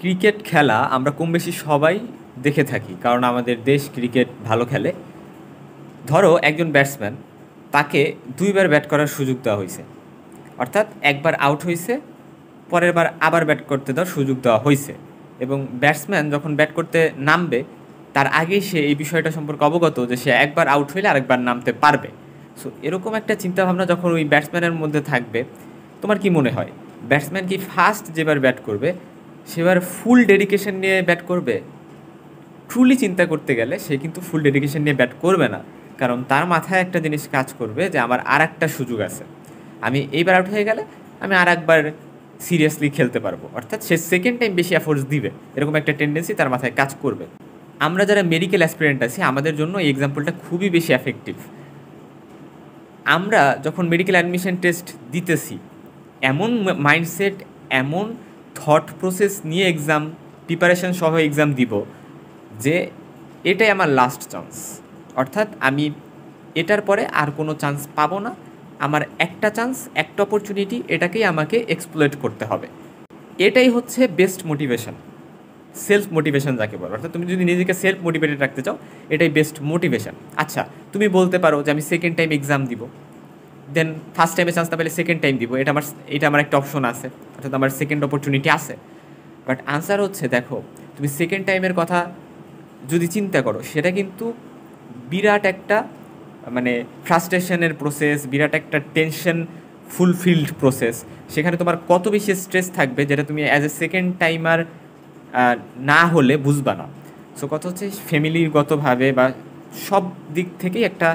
Cricket খেলা আমরা কম বেশি সবাই দেখে থাকি, কারণ আমাদের দেশ ক্রিকেট ভালো খেলে। ধরো একজন ব্যাটসম্যান তাকে দুইবার ব্যাট করার সুযোগ দেওয়া হয়েছে অর্থাৎ একবার আউট হয়েছে পরের বার আবার ব্যাট করতে দেওয়ার সুযোগ দেওয়া হয়েছে এবং ব্যাটসম্যান যখন ব্যাট করতে নামবে, তার আগেই সে এই বিষয়টা সম্পর্কে অবগত যে সে একবার আউট হইলে আরেকবার নামতে পারবে। সো এরকম একটা চিন্তাভাবনা যখন ওই ব্যাটসম্যানের মধ্যে থাকবে, তোমার কি মনে হয়? ব্যাটসম্যান কি ফার্স্ট যেবার ব্যাট করবে সেবার ফুল ডেডিকেশন নিয়ে ব্যাট করবে? ট্রুলি চিন্তা করতে গেলে সে কিন্তু ফুল ডেডিকেশন নিয়ে ব্যাট করবে না। কারণ তার মাথায় একটা জিনিস কাজ করবে যে আমার আর একটা সুযোগ আছে। আমি এইবার আউট হয়ে গেলে আমি আর একবার সিরিয়াসলি খেলতে পারব। অর্থাৎ সে সেকেন্ড টাইম বেশি এফোর্টস দিবে। এরকম একটা টেন্ডেন্সি তার মাথায় কাজ করবে। আমরা যারা মেডিকেল অ্যাসপিরেন্ট আছি, আমাদের জন্য এই এক্সাম্পলটা খুবই বেশি এফেক্টিভ আমরা যখন মেডিকেল অ্যাডমিশন টেস্ট দিতেছি, এমন মাইন্ডসেট এমন থট প্রসেস নিয়ে এক্সাম প্রিপারেশন সহ এক্সাম দিব, যে এটাই আমার লাস্ট চান্স অর্থাৎ আমি এটার পরে আর কোনো চান্স পাবো না। আমার একটা চান্স একটা অপরচুনিটি এটাকেই আমাকে এক্সপ্লোয়েট করতে হবে। এটাই হচ্ছে বেস্ট মোটিভেশন সেলফ মোটিভেশন যাকে বলো। অর্থাৎ তুমি যদি নিজেকে সেলফ মোটিভেটেড রাখতে চাও, এটাই বেস্ট মোটিভেশন আচ্ছা তুমি বলতে পারো যে আমি সেকেন্ড টাইম এক্সাম দিব। দেন ফার্স্ট টাইমে চান্স না পেলে সেকেন্ড টাইম দিব। এটা আমার এটা আমার একটা অপশন আছে। অর্থাৎ আমার সেকেন্ড অপরচুনিটি আছে। বাট আনসার হচ্ছে, দেখো, তুমি সেকেন্ড টাইমের কথা যদি চিন্তা করো, সেটা কিন্তু বিরাট একটা মানে ফ্রাস্ট্রেশনের প্রসেস বিরাট একটা টেনশন ফুলফিল্ড প্রসেস সেখানে তোমার কত বেশি স্ট্রেস থাকবে যেটা তুমি অ্যাজ এ সেকেন্ড টাইমার না হলে বুঝবা না। সো কথা হচ্ছে ফ্যামিলিগতভাবে বা সব দিক থেকেই একটা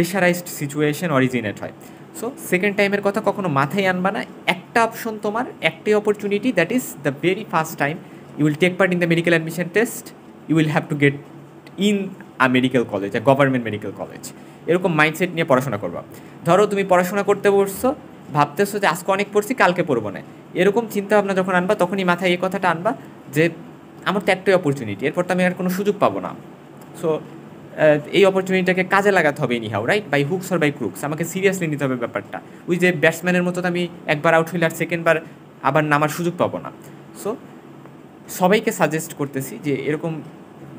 প্রেশারাইজড সিচুয়েশন অরিজিনেট হয়। সো সেকেন্ড টাইমের কথা কখনো মাথায় আনবা না। একটা অপশন তোমার, একটাই opportunity that is the very first time you will take part in the medical admission test you will have to get in a medical college a government medical college এরকম মাইন্ডসেট নিয়ে পড়াশোনা করবা। ধরো তুমি পড়াশোনা করতে বসছো, ভাবতেছো যে আজকে অনেক পড়ছি, কালকে পড়ব না। এরকম চিন্তা ভাবনা যখন আনবা, তখনই মাথায় এই কথাটা আনবা যে আমার তো একটাই অপরচুনিটি এরপর তো আমি আর কোনো সুযোগ পাবো না। সো এই অপরচুনিটিটাকে কাজে লাগাতে হবে how right by hooks R by crooks আমাকে সিরিয়াসলি নিতে হবে ব্যাপারটা। ওই যে ব্যাটসম্যানের মতো আমি একবার আউট হইলে আর সেকেন্ডবার আবার নামার সুযোগ পাবো না। সো সবাইকে সাজেস্ট করতেছি যে এরকম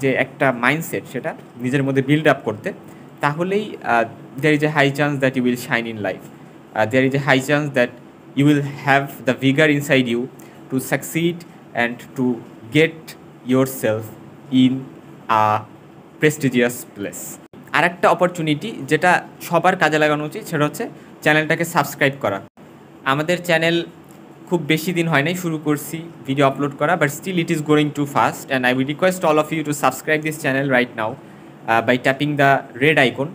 যে একটা মাইন্ডসেট সেটা নিজের মধ্যে বিল্ড আপ করতে। তাহলেই there is a high chance that you will shine in life there is a high chance that you will have the vigour inside you to succeed and to get yourself in a prestigious place আর একটা opportunity যেটা সবার কাজে লাগানো উচিত, সেটা হচ্ছে চ্যানেলটাকে subscribe করা। আমাদের চ্যানেল খুব বেশি দিন হয় নাই, শুরু করছি ভিডিও আপলোড করা but still it is going to fast and I will request all of you to subscribe this channel right now by tapping the red icon